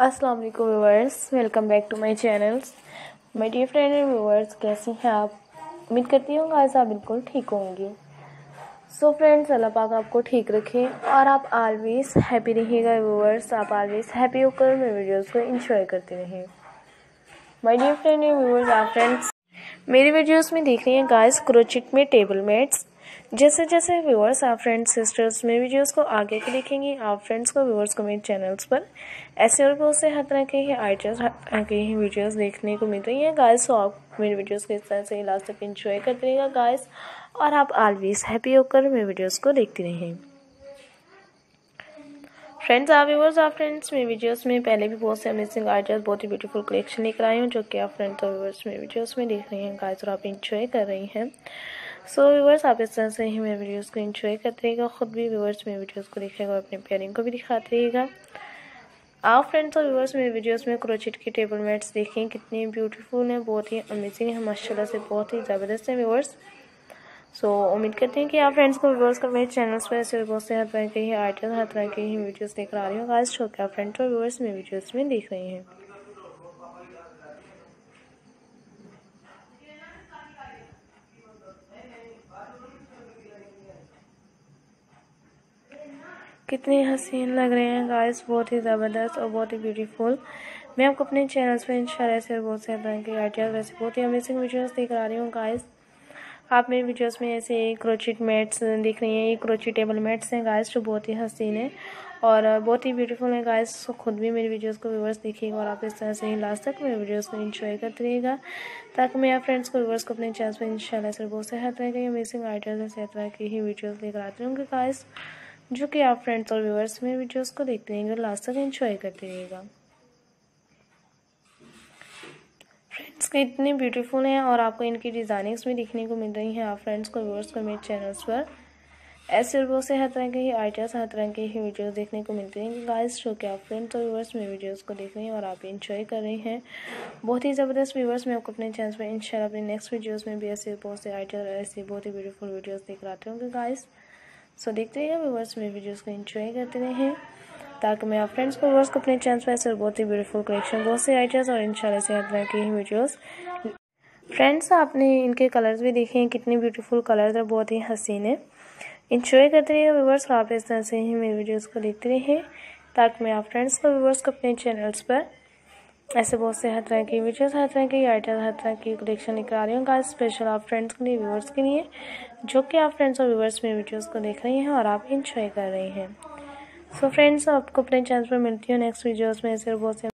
अस्सलाम वालेकुम viewers welcome back to my channels. My dear friend and viewers कैसी हैं आप? उम्मीद करती हूँ आज आप बिल्कुल ठीक होंगी। सो फ्रेंड्स अल्लाह पाक आपको ठीक रखे और आप ऑलवेज हैप्पी रहिएगा व्यूवर्स आप ऑलवेज हैप्पी होकर मेरे वीडियोस को एंजॉय करते रहें my dear friend and viewers आप फ्रेंड्स मेरी वीडियोस में देख रही हैं गाइस क्रोचिट में टेबल मेट्स जैसे जैसे व्यूअर्स आप फ्रेंड्स सिस्टर्स में वीडियोस को आगे के देखेंगे आप फ्रेंड्स को व्यूअर्स को मेरे चैनल्स पर ऐसे और बहुत से हर तरह के ही आइडियाज़ हर के ही वीडियोस देखने को मिल रही हैं। गाइस तो आप मेरे वीडियोस को इस तरह से लास्ट तक इंजॉय करते रहिएगा गाइस और आप ऑलवेज हैप्पी होकर मेरे वीडियोज़ को देखते रहें। फ्रेंड्स आप व्यूवर्स आप फ्रेंड्स मेरे वीडियोस में पहले भी बहुत से अमेजिंग आइडियाज़ बहुत ही ब्यूटीफुल कलेक्शन लेकर आई हूँ, जो कि आप फ्रेंड्स और व्यूवर्स मेरे वीडियोस में देख रही हैं गाइस और आप इंजॉय कर रही हैं। सो so, व्यूवर्स आप इस तरह से ही मेरे वीडियोस को एंजॉय करते रहिएगा। खुद भी व्यूवर्स मेरे वीडियोस को देखेगा और अपने पेयरिंग को भी दिखाते रहेगा आप फ्रेंड्स और व्यूवर्स मेरे वीडियोस में क्रोचिट की टेबल मेट्स देखें। कितनी ब्यूटीफुल हैं बहुत ही अमेजिंग है माशाल्लाह से बहुत ही ज़बरदस्त है व्यूवर्स सो so, उम्मीद करते हैं कि आप फ्रेंड्स को व्यूवर्स कर मेरे चैनल्स पर ऐसे बहुत से हर तरह के ही आइटम हर तरह के ही वीडियोस लेकर आ रही हूँ आज शो के आप फ्रेंड्स और व्यूवर्स मेरे वीडियोज़ में देख रहे हैं। कितने हसीन लग रहे हैं गाइस बहुत ही ज़बरदस्त और बहुत ही ब्यूटीफुल मैं आपको अपने चैनल्स पर इंशाल्लाह से बहुत से तरह के आइडियाज़, वैसे बहुत ही अमेजिंग वीडियोस आ रही हूँ गाइस आप मेरे वीडियोस में ऐसे क्रोचिट मैट्स दिख रही हैं ये क्रोचिट टेबल मैट्स हैं गाइस जो बहुत ही हसीन है और बहुत ही ब्यूटीफुल है गाइस तो खुद भी मेरी वीडियोस को व्यूवर्स देखिएगा और आप इस तरह से ही लास्ट तक मेरे वीडियोस को इन्जॉय करते रहिएगा ताकि मैं आप फ्रेंड्स को व्यूवर्स को अपने चैनल पर इंशाल्लाह से बहुत से हर तरह के अमेजिंग आइडियाज़ ऐसे तरह की ही वीडियोज़ लेकर आती हूँ गाइस जो कि आप फ्रेंड्स और व्यूवर्स में वीडियोस को देखते रहेंगे और लास्ट तक एंजॉय करते रहिएगा फ्रेंड्स के इतने ब्यूटीफुल हैं और आपको इनकी डिज़ाइनिंग्स भी देखने को मिल रही हैं। आप फ्रेंड्स को व्यूवर्स को, मेरे चैनल्स पर ऐसे और बहुत से हर तरह के ही आइडियाज़ हर तरह के ही वीडियोस देखने को मिलते हैं गाइस जो कि आप फ्रेंड्स और व्यूवर्स में वीडियोस को देख रहे हैं और आप इन्जॉय कर रहे हैं, बहुत ही ज़बरदस्त व्यूवर्स मैं आपको अपने चैनल पर इंशाल्लाह अपने नेक्स्ट वीडियोस में भी ऐसे बहुत से आइडियाज़ ऐसे बहुत ही ब्यूटीफुल वीडियोस देख आते होंगे गाइस सो देखते रहिएगा व्यूवर्स मेरे वीडियोस को एंजॉय करते रहें ताकि मैं आप फ्रेंड्स को व्यूवर्स को अपने चैनल पर बहुत ही ब्यूटीफुल कलेक्शन बहुत से आइडियाज़ और इंशाल्लाह से हर तरह की ही वीडियोस फ्रेंड्स आपने इनके कलर्स भी देखे हैं, कितने ब्यूटीफुल कलर्स और बहुत ही हसीन है। इंजॉय करते रहिएगा व्यूवर्स आप इस तरह से ही मेरे वीडियोज़ को देखते रहें ताकि मैं आप फ्रेंड्स को व्यूवर्स को अपने चैनल्स पर ऐसे बहुत से हर तरह की वीडियोस हर तरह की आइडियाज़ हर तरह की कलेक्शन आ रही हूँ। स्पेशल आप फ्रेंड्स के लिए व्यूवर्स के लिए, जो कि आप फ्रेंड्स और व्यूवर्स में वीडियोस को देख रही हैं और आप इंजॉय कर रही हैं। सो फ्रेंड्स आपको अपने चैनल पर मिलती हूँ नेक्स्ट वीडियोज़ में। ऐसे बहुत से